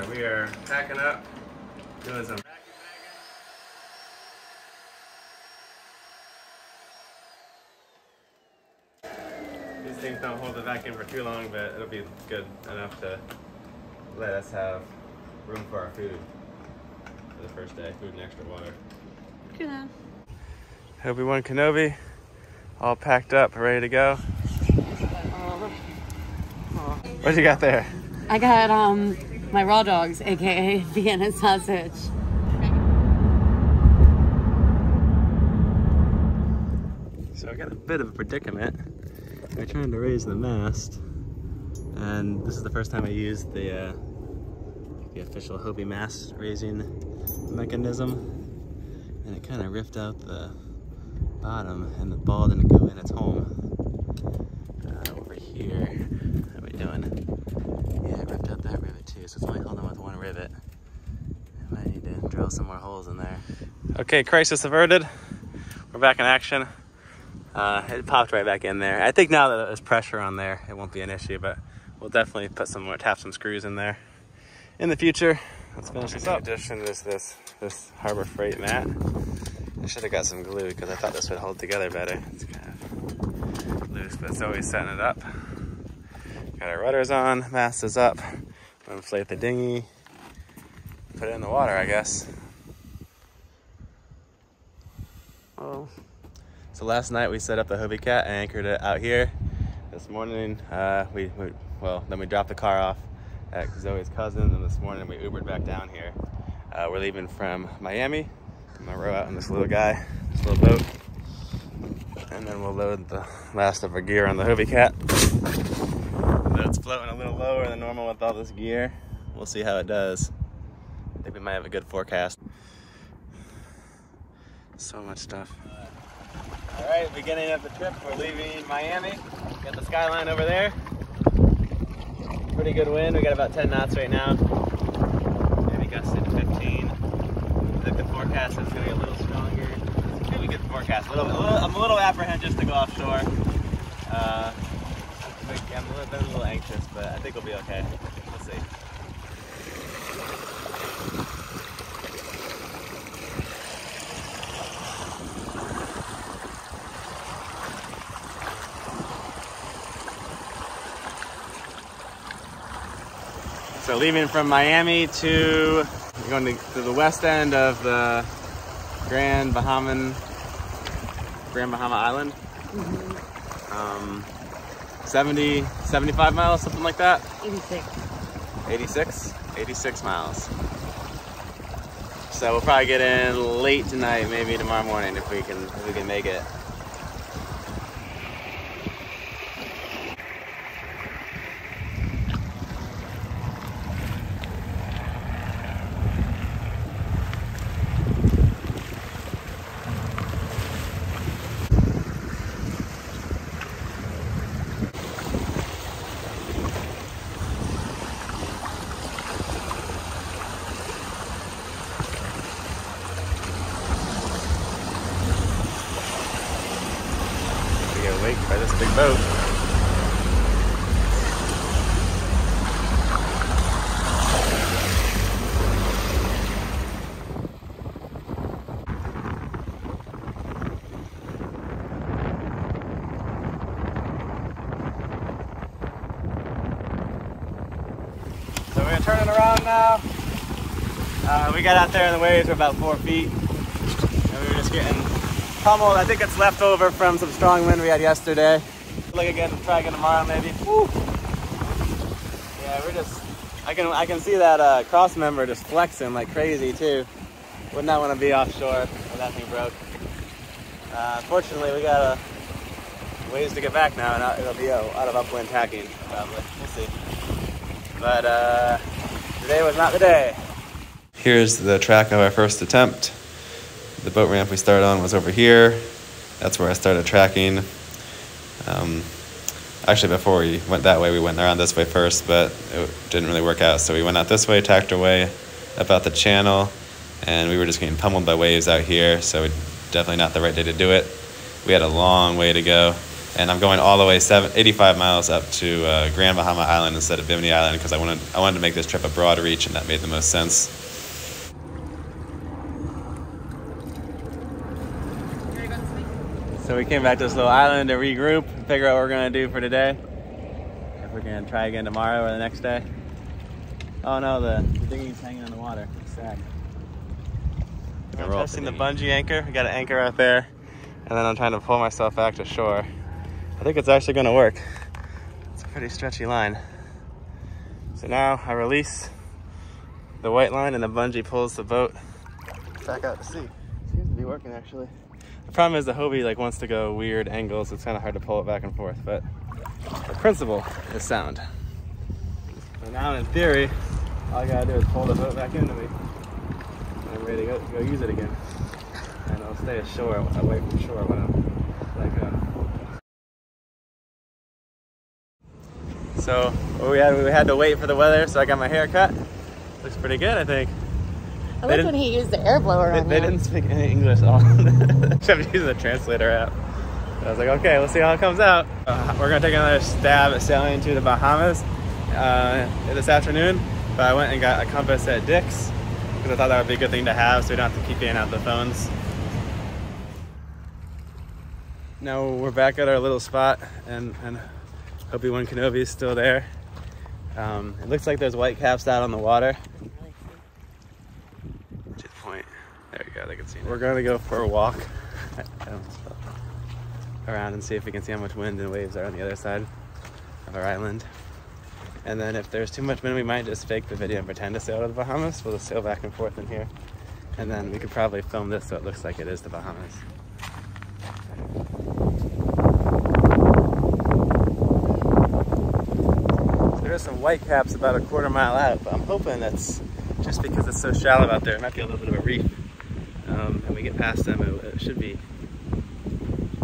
Alright, we are packing up, doing some These things don't hold the vacuum for too long, but it'll be good enough to let us have room for our food for the first day, food and extra water. Good. Obi-Wan Kenobi, all packed up, ready to go. What you got there? I got um my raw dogs, aka Vienna sausage. So I got a bit of a predicament. I'm trying to raise the mast, and this is the first time I used the uh, the official Hobie mast raising mechanism, and it kind of ripped out the bottom, and the ball didn't go in its home. Uh, over here, how we doing? Yeah, it ripped out that rivet too, so it's only holding with one rivet. I might need to drill some more holes in there. Okay, crisis averted. We're back in action. Uh, it popped right back in there. I think now that there's pressure on there, it won't be an issue, but we'll definitely put some more, tap some screws in there in the future. Let's finish this up. addition is this, this Harbor Freight mat. I should have got some glue because I thought this would hold together better. It's kind of loose, but it's always setting it up. Got our rudders on, mast is up. Inflate the dinghy, put it in the water, I guess. Oh. So last night we set up the Hobie Cat and anchored it out here. This morning, uh, we, we, well, then we dropped the car off at Zoe's cousin, and this morning we Ubered back down here. Uh, we're leaving from Miami. I'm gonna row out on this little guy, this little boat, and then we'll load the last of our gear on the Hobie Cat. Boat's floating a little lower than normal with all this gear. We'll see how it does. I think we might have a good forecast. So much stuff. All right, beginning of the trip, we're leaving Miami. Got the skyline over there. Pretty good wind. We got about 10 knots right now. Maybe gusting to 15. I think the forecast is going to be a little stronger. It's a good forecast. A little, a little, I'm a little apprehensive to go offshore. Uh, I'm a little, been a little anxious, but I think we'll be okay. We'll see. So leaving from Miami to going to, to the west end of the Grand Bahaman, Grand Bahama Island. Um, 70, 75 miles, something like that. 86. 86? 86 miles. So we'll probably get in late tonight, maybe tomorrow morning if we can if we can make it. We get awake by this big boat. We're turning around now. Uh, we got out there and the waves were about four feet. And we were just getting pummeled. I think it's left over from some strong wind we had yesterday. Look again, try again tomorrow maybe. Woo. Yeah, we're just, I can I can see that uh, cross member just flexing like crazy too. Would not want to be offshore when that thing broke. Uh, fortunately, we got a ways to get back now and it'll be uh, out of upwind tacking probably. We'll see. But uh, today was not the day. Here's the track of our first attempt. The boat ramp we started on was over here. That's where I started tracking. Um, actually, before we went that way, we went around this way first, but it didn't really work out. So we went out this way, tacked our way up the channel, and we were just getting pummeled by waves out here. So definitely not the right day to do it. We had a long way to go. And I'm going all the way seven, 85 miles up to uh, Grand Bahama Island instead of Bimini Island because I wanted I wanted to make this trip a broad reach, and that made the most sense. So we came back to this little island to regroup and figure out what we're gonna do for today. If we're gonna try again tomorrow or the next day. Oh no, the, the dinghy's hanging on the water. It's sad. I'm roll testing the the bungee anchor. We got an anchor out there, and then I'm trying to pull myself back to shore. I think it's actually gonna work. It's a pretty stretchy line. So now I release the white line and the bungee pulls the boat back out to sea. Seems to be working actually. The problem is the Hobie like wants to go weird angles. It's kind of hard to pull it back and forth, but the principle is sound. So now in theory, all I gotta do is pull the boat back into me. And I'm ready to go, go use it again. And I'll stay ashore, away from shore when I'm let go. Uh, So we had we had to wait for the weather, so I got my hair cut. Looks pretty good, I think. I like when he used the air blower They, they didn't speak any English at all. Except using the translator app. I was like, okay, we'll see how it comes out. Uh, we're gonna take another stab at sailing to the Bahamas uh, this afternoon. But I went and got a compass at Dick's because I thought that would be a good thing to have, so we don't have to keep getting out the phones. Now we're back at our little spot, and and Obi Wan Kenobi is still there. Um, it looks like there's white caps out on the water. To the point. There you go, they can see. We're gonna go for a walk around and see if we can see how much wind and waves are on the other side of our island. And then if there's too much wind, we might just fake the video and pretend to sail to the Bahamas. We'll just sail back and forth in here. And then we could probably film this so it looks like it is the Bahamas. There's some white caps about a quarter mile out, but I'm hoping that's just because it's so shallow out there. It might be a little bit of a reef. Um, and we get past them, it, it should be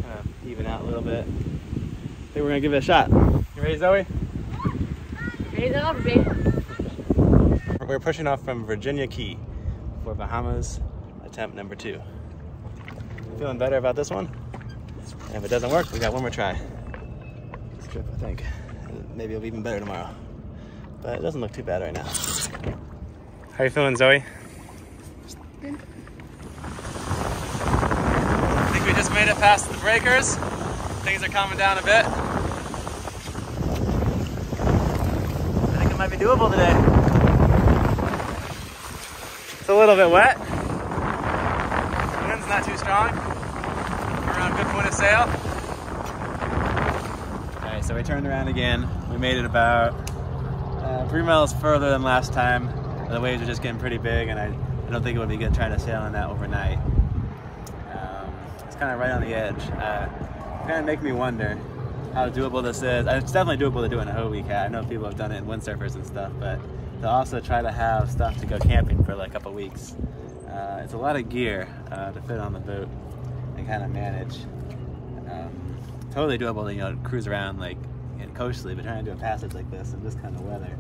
kind of even out a little bit. I think we're gonna give it a shot. You ready, Zoe? Ready, babe. We're pushing off from Virginia Key for Bahamas attempt number two. Feeling better about this one? And if it doesn't work, we got one more try. This trip, I think. Maybe it'll be even better tomorrow. But it doesn't look too bad right now. How you feeling, Zoe? Good. I think we just made it past the breakers. Things are calming down a bit. I think it might be doable today. It's a little bit wet. The Wind's not too strong. We're on a good point of sail. All right, so we turned around again. We made it about three miles further than last time. The waves are just getting pretty big, and I, I don't think it would be good trying to sail on that overnight. Um, it's kind of right on the edge. Uh, kind of make me wonder how doable this is. It's definitely doable to do in a Hobie cat. I know people have done it in windsurfers and stuff, but to also try to have stuff to go camping for like a couple weeks. Uh, it's a lot of gear uh, to fit on the boat and kind of manage. Um, totally doable to you know cruise around like in coastally, but trying to do a passage like this in this kind of weather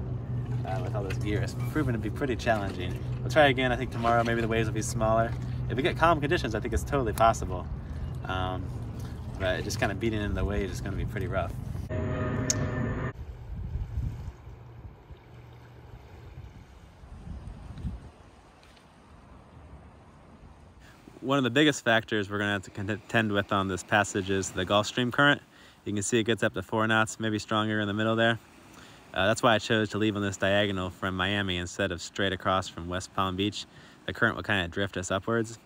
uh, with all this gear is proven to be pretty challenging. We'll try again. I think tomorrow maybe the waves will be smaller. If we get calm conditions, I think it's totally possible. Um, but just kind of beating into the waves is going to be pretty rough. One of the biggest factors we're going to have to contend with on this passage is the Gulf Stream current. You can see it gets up to four knots, maybe stronger in the middle there. Uh, that's why I chose to leave on this diagonal from Miami instead of straight across from West Palm Beach. The current will kind of drift us upwards.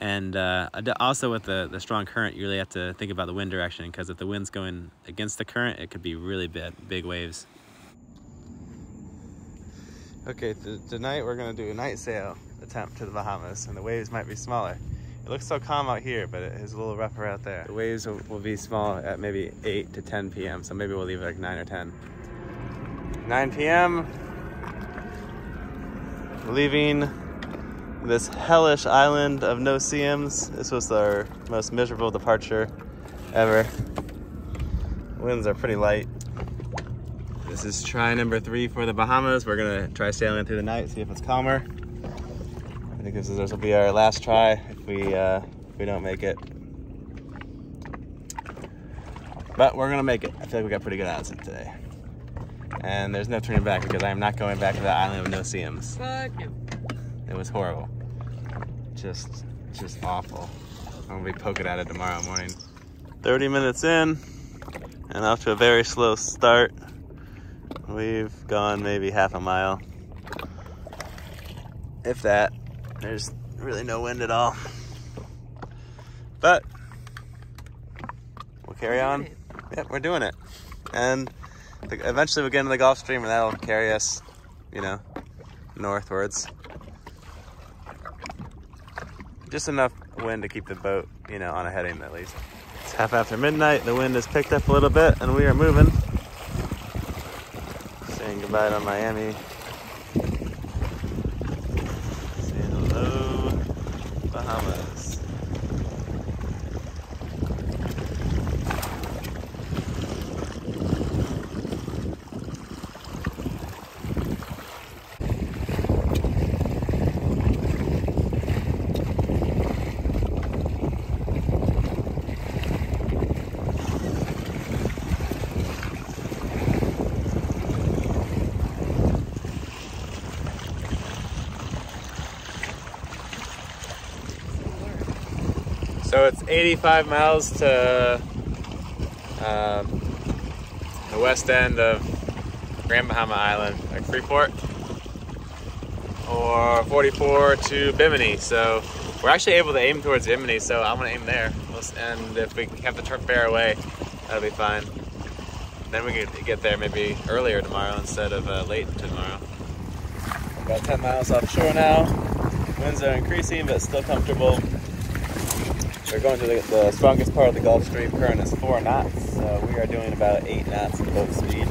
And uh, also with the, the strong current, you really have to think about the wind direction because if the wind's going against the current, it could be really big, big waves. Okay, th- tonight we're gonna do a night sail attempt to the Bahamas, and the waves might be smaller. It looks so calm out here, but it is a little rougher out there. The waves will, will be small at maybe 8 to 10 p.m., so maybe we'll leave it like 9 or 10. 9 p.m. Leaving this hellish island of no-see-ums. This was our most miserable departure ever. Winds are pretty light. This is try number three for the Bahamas. We're gonna try sailing through the night, see if it's calmer. I think this, is, this will be our last try if we uh, if we don't make it. But we're gonna make it. I feel like we got pretty good odds today. And there's no turning back because I am not going back to that island with no-see-ums. Fuck no. It was horrible. Just, just awful. I'm gonna be poking at it tomorrow morning. 30 minutes in and off to a very slow start. We've gone maybe half a mile. If that. There's really no wind at all. But we'll carry on. Yep, we're doing it. And eventually we'll get into the Gulf Stream and that'll carry us, you know, northwards. Just enough wind to keep the boat, you know, on a heading at least. It's half after midnight. The wind has picked up a little bit and we are moving. Saying goodbye to Miami. Saying hello, Bahamas. So it's 85 miles to um, the west end of Grand Bahama Island, like Freeport, or 44 to Bimini. So we're actually able to aim towards Bimini, so I'm gonna aim there. And if we have to turn fair away, that'll be fine. Then we can get there maybe earlier tomorrow instead of uh, late tomorrow. About 10 miles offshore now. Winds are increasing, but still comfortable. We're going to the, the, strongest part of the Gulf Stream. Current is four knots, so we are doing about eight knots of boat speed.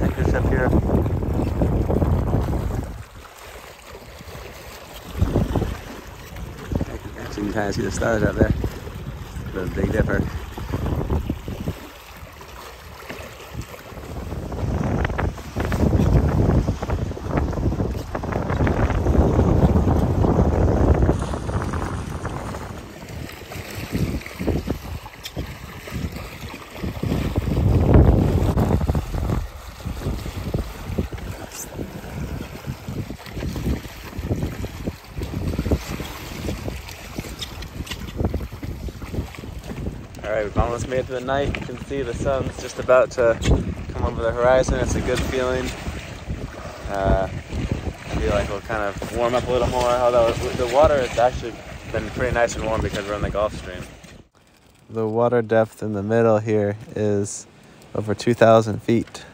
Anchor ship here. Actually, you can kind of see the stars out there. The Big Dipper. We've almost made it to the night. You can see the sun's just about to come over the horizon. It's a good feeling. Uh, I feel like we'll kind of warm up a little more, although the water has actually been pretty nice and warm because we're in the Gulf Stream. The water depth in the middle here is over 2,000 feet.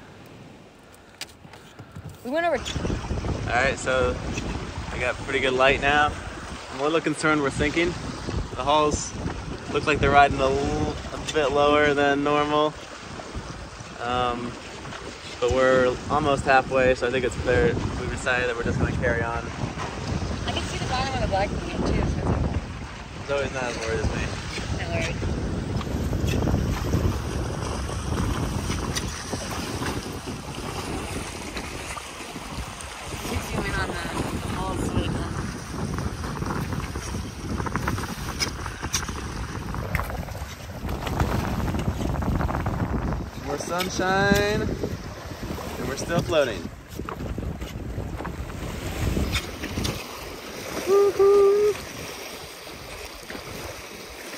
We went over. All right, so we got pretty good light now. I'm a little concerned we're sinking. The hulls look like they're riding a, little, a bit lower than normal. Um, but we're almost halfway, so I think it's clear. We've decided that we're just going to carry on. I can see the bottom of the black marine too, so it's okay. Zoe's not as worried as me. No worries. Keep zooming on the walls so we sunshine, and we're still floating.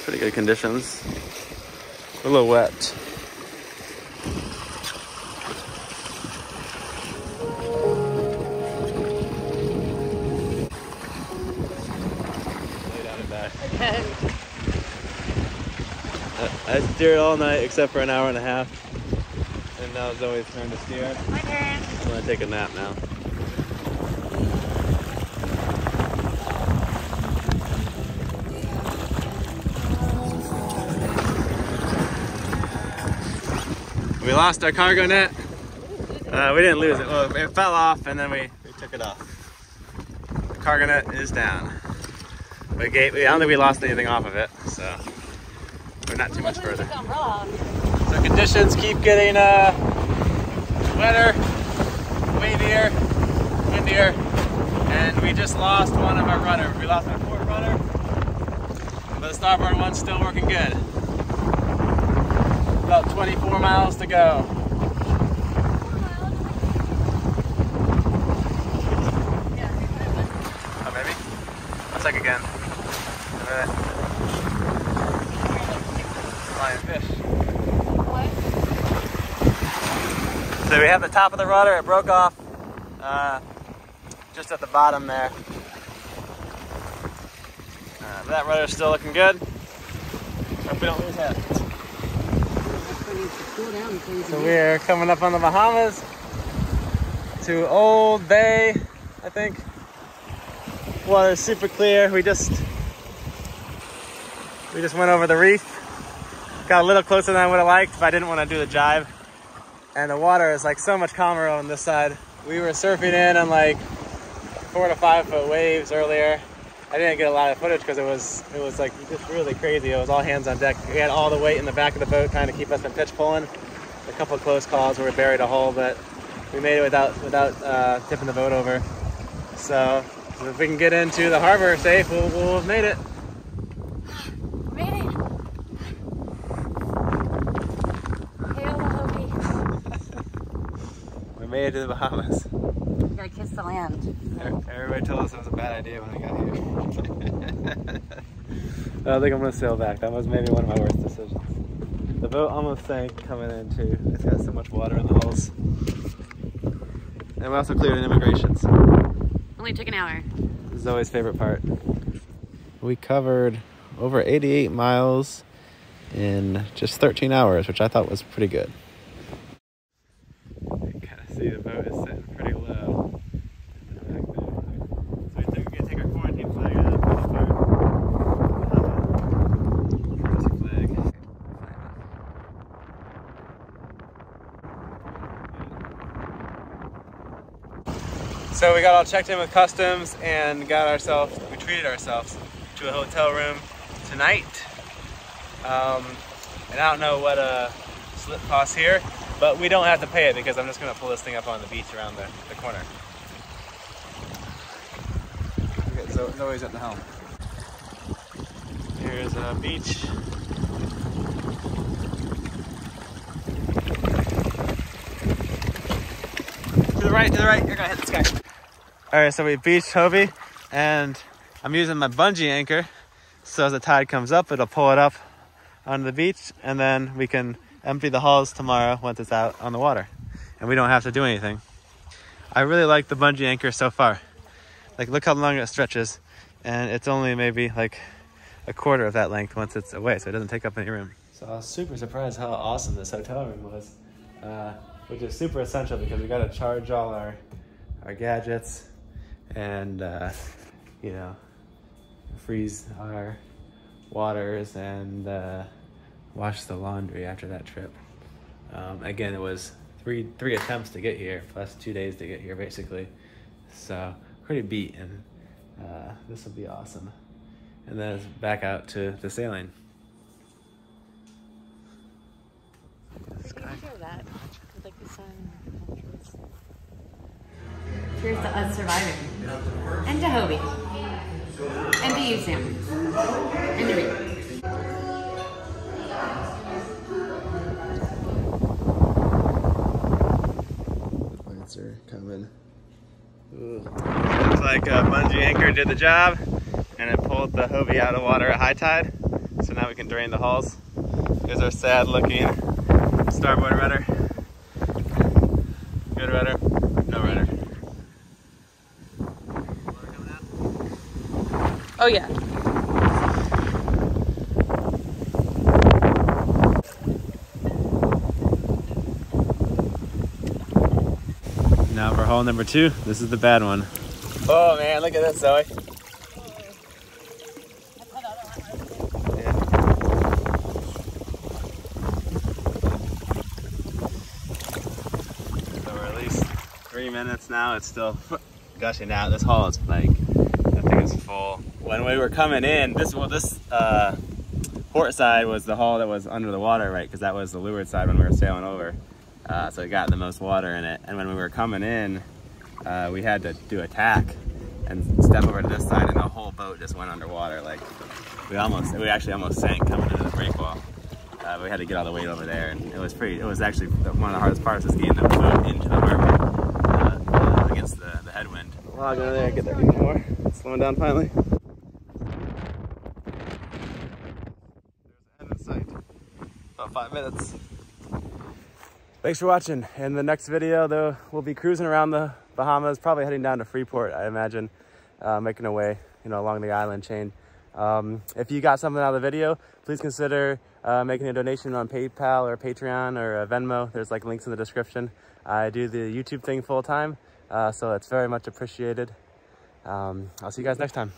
Pretty good conditions. A little wet. I steered all night except for an hour and a half. And now it's Zoe's turn to steer. My turn. I'm gonna take a nap now. We lost our cargo net. Uh, we didn't lose it. Well, it fell off and then we, we took it off. The cargo net is down. We gave, I don't think we lost anything off of it, so we're not too much further. The. So conditions keep getting uh, wetter, wavier, windier, and we just lost one of our rudders. We lost our port rudder, but the starboard one's still working good. About 24 miles to go. Oh, maybe? One sec again. So we have the top of the rudder, it broke off uh, just at the bottom there. Uh, that rudder's still looking good. Hope we don't lose that. So we're coming up on the Bahamas to Old Bay, I think. Water's super clear. We just we just went over the reef. Got a little closer than I would have liked, but I didn't want to do the jibe. And the water is like so much calmer on this side. We were surfing in on like four to five foot waves earlier. I didn't get a lot of footage because it was it was like just really crazy. It was all hands on deck. We had all the weight in the back of the boat trying to keep us from pitchpoling. A couple of close calls where we buried a hull, but we made it without without uh, tipping the boat over. So, so if we can get into the harbor safe, we'll, we'll have made it. Made it. Hail the Hobie. We made it to the Bahamas. You gotta kiss the land. Everybody told us it was a bad idea when I got here. I think I'm gonna sail back. That was maybe one of my worst decisions. The boat almost sank coming in too. It's got so much water in the hulls. And we also cleared an immigration. So Only took an hour. Zoe's favorite part. We covered over 88 miles in just 13 hours, which I thought was pretty good. You kind of see the boat is sitting pretty low. in the back there. So we took, we take our quarantine flag out and put up our courtesy flag. So we got all checked in with customs and got ourselves, we treated ourselves to a hotel room tonight. Um, and I don't know what a slip costs here, but we don't have to pay it because I'm just gonna pull this thing up on the beach around the, the corner. Okay, so Zoe's at the helm. Here's a beach. To the right, to the right, you're gonna hit this guy. All right, so we beached Hobie, and I'm using my bungee anchor. So as the tide comes up, it'll pull it up onto the beach, and then we can empty the hulls tomorrow once it's out on the water, and we don't have to do anything. I really like the bungee anchor so far. Like, look how long it stretches, and it's only maybe like a quarter of that length once it's away, so it doesn't take up any room. So I was super surprised how awesome this hotel room was, uh, which is super essential because we got to charge all our our gadgets and uh, you know freeze our waters and uh, wash the laundry after that trip. Um, again, it was three three attempts to get here plus two days to get here basically, so pretty beat and uh, this will be awesome. And then it's back out to the sailing. Cheers to us surviving. And to Hobie. And to you, Sam. And to me. Like uh, a bungee anchor did the job and it pulled the Hobie out of water at high tide. So now we can drain the hulls. Here's our sad looking starboard rudder. Good rudder, no rudder. Oh, yeah. Now for hull number two, this is the bad one. Oh man, look at this, Zoe. So we're at least three minutes now. It's still gushing out. This hull is like, I think it's full. When we were coming in, this well, this uh, port side was the hull that was under the water, right? Because that was the leeward side when we were sailing over. Uh, so it got the most water in it. And when we were coming in, uh, we had to do a tack and step over to this side, and the whole boat just went underwater. Like we almost, we actually almost sank coming into the break wall. Uh, we had to get all the weight over there, and it was pretty. It was actually one of the hardest parts of getting the boat into the harbor uh, uh, against the, the headwind. Log over there, get there even more. Slowing down finally. There's the end in sight. About five minutes. Thanks for watching. In the next video, though, we'll be cruising around the Bahamas, probably heading down to Freeport, I imagine, uh, making a way, you know, along the island chain. Um, if you got something out of the video, please consider uh, making a donation on PayPal or Patreon or uh, Venmo. There's like links in the description. I do the YouTube thing full time, uh, so it's very much appreciated. Um, I'll see you guys next time.